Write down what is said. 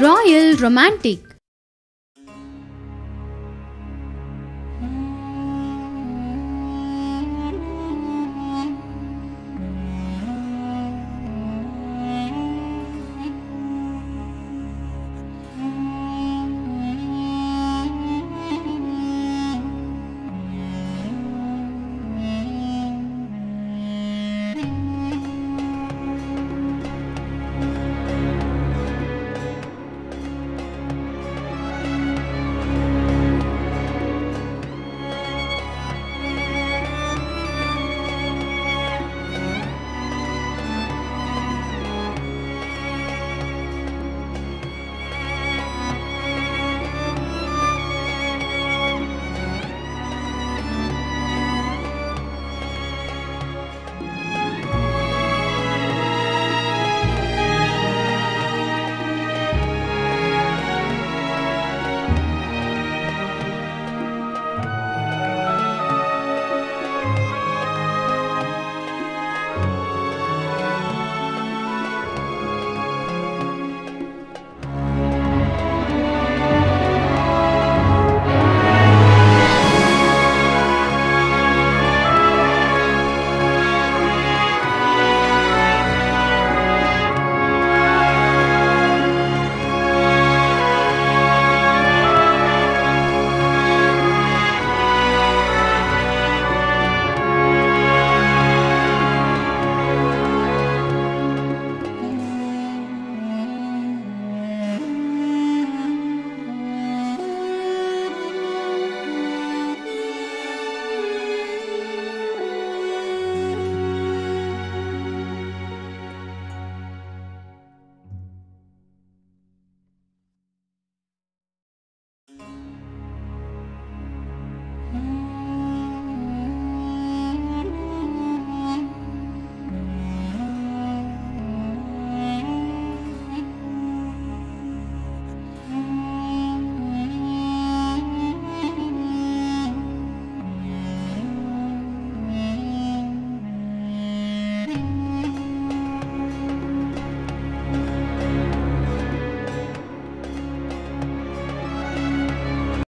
Royal Romantic